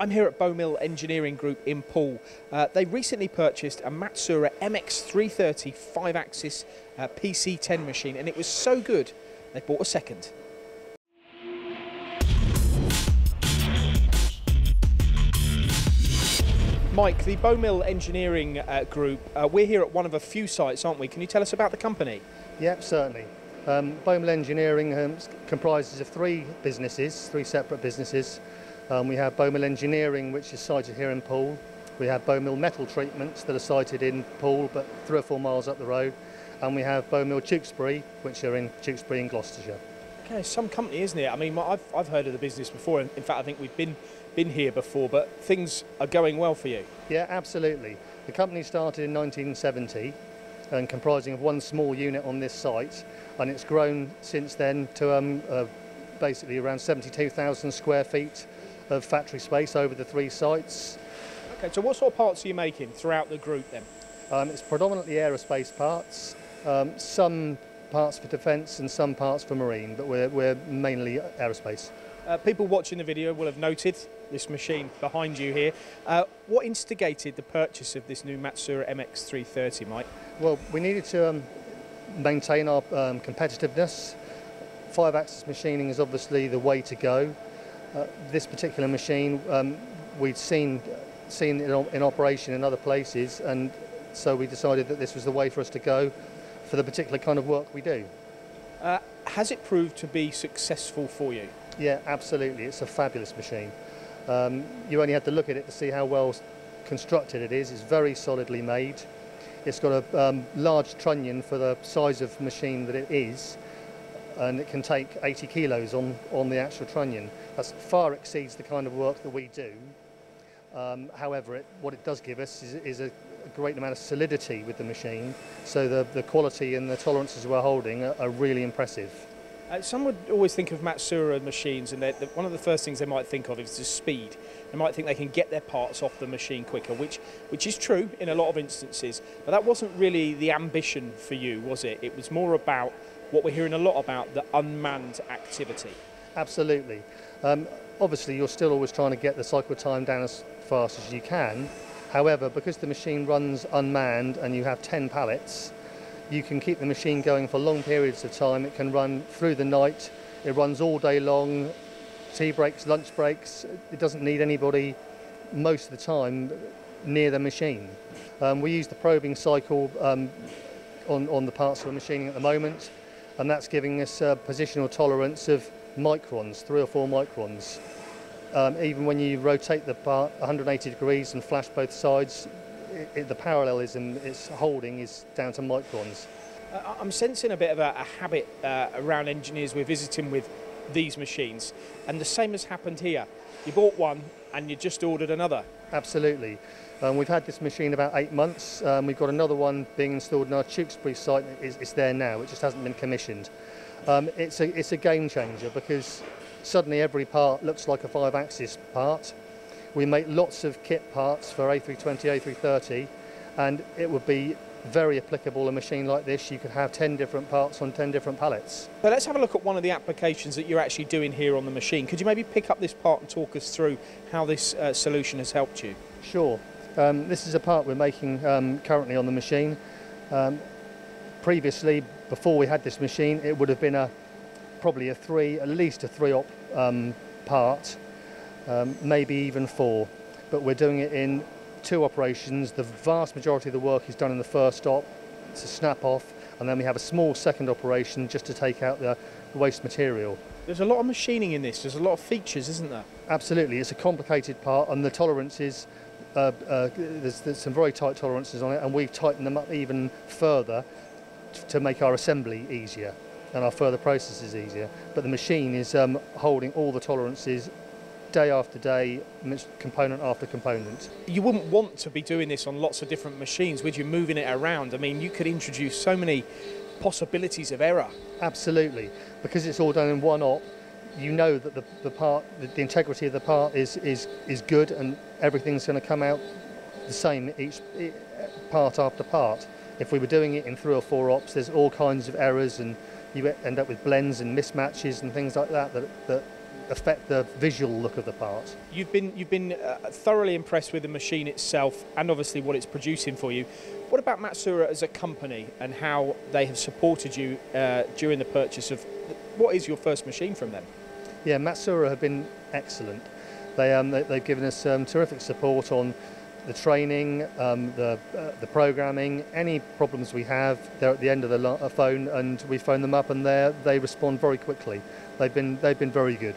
I'm here at Bowmill Engineering Group in Poole. Uh, they recently purchased a Matsuura MX330 5 axis uh, PC10 machine and it was so good they bought a second. Mike, the Bowmill Engineering uh, Group, uh, we're here at one of a few sites, aren't we? Can you tell us about the company? Yep, certainly. Um, Bowmill Engineering um, comprises of three businesses, three separate businesses. Um, we have Bowmill Engineering, which is sited here in Poole. We have Bowmill Metal Treatments that are sited in Poole, but three or four miles up the road. And we have Bowmill Tewkesbury, which are in Tewkesbury in Gloucestershire. Okay, some company, isn't it? I mean, I've, I've heard of the business before. In fact, I think we've been been here before, but things are going well for you. Yeah, absolutely. The company started in 1970 and comprising of one small unit on this site, and it's grown since then to um, uh, basically around 72,000 square feet of factory space over the three sites. Okay, so what sort of parts are you making throughout the group then? Um, it's predominantly aerospace parts, um, some parts for defence and some parts for marine, but we're, we're mainly aerospace. Uh, people watching the video will have noted this machine behind you here. Uh, what instigated the purchase of this new Matsuura MX330, Mike? Well, we needed to um, maintain our um, competitiveness. Five-axis machining is obviously the way to go. Uh, this particular machine, um, we'd seen seen it in operation in other places, and so we decided that this was the way for us to go for the particular kind of work we do. Uh, has it proved to be successful for you? Yeah, absolutely. It's a fabulous machine. Um, you only have to look at it to see how well constructed it is. It's very solidly made. It's got a um, large trunnion for the size of machine that it is, and it can take 80 kilos on, on the actual trunnion. That far exceeds the kind of work that we do. Um, however, it, what it does give us is, is a, great amount of solidity with the machine, so the, the quality and the tolerances we're holding are, are really impressive. Uh, some would always think of Matsuura machines, and one of the first things they might think of is the speed. They might think they can get their parts off the machine quicker, which which is true in a lot of instances. But that wasn't really the ambition for you, was it? It was more about what we're hearing a lot about the unmanned activity. Absolutely. Um, obviously, you're still always trying to get the cycle time down as fast as you can. However, because the machine runs unmanned and you have 10 pallets, you can keep the machine going for long periods of time. It can run through the night. It runs all day long, tea breaks, lunch breaks. It doesn't need anybody most of the time near the machine. Um, we use the probing cycle um, on, on the parts of the machining at the moment, and that's giving us a positional tolerance of microns, three or four microns. Um, even when you rotate the part 180 degrees and flash both sides, it, it, the parallelism it's holding is down to microns. Uh, I'm sensing a bit of a, a habit uh, around engineers we're visiting with these machines, and the same has happened here. You bought one and you just ordered another. Absolutely. Um, we've had this machine about eight months. Um, we've got another one being installed in our Tewkesbury site. It's, it's there now. It just hasn't been commissioned. Um, it's, a, it's a game changer because suddenly every part looks like a five-axis part. We make lots of kit parts for A320, A330, and it would be very applicable a machine like this. You could have 10 different parts on 10 different pallets. So let's have a look at one of the applications that you're actually doing here on the machine. Could you maybe pick up this part and talk us through how this uh, solution has helped you? Sure. Um, this is a part we're making um, currently on the machine. Um, previously, before we had this machine, it would have been a probably a three, at least a three op um, part um, maybe even four. But we're doing it in two operations. The vast majority of the work is done in the first op to snap off, and then we have a small second operation just to take out the waste material. There's a lot of machining in this. There's a lot of features, isn't there? Absolutely. It's a complicated part, and the tolerances, uh, uh, there's, there's some very tight tolerances on it, and we've tightened them up even further to make our assembly easier and our further processes easier. But the machine is um, holding all the tolerances day after day, component after component. You wouldn't want to be doing this on lots of different machines, would you? Moving it around. I mean, you could introduce so many possibilities of error. Absolutely, because it's all done in one op. You know that the, the part, the, the integrity of the part is is is good, and everything's going to come out the same each part after part. If we were doing it in three or four ops, there's all kinds of errors, and you end up with blends and mismatches and things like that that, that affect the visual look of the part. You've been you've been uh, thoroughly impressed with the machine itself and obviously what it's producing for you. What about Matsuura as a company and how they have supported you uh, during the purchase of what is your first machine from them? Yeah, Matsuura have been excellent. They, um, they, have given us um, terrific support on the training, um, the, uh, the programming, any problems we have, they're at the end of the uh, phone and we phone them up and they respond very quickly. They've been, they've been very good.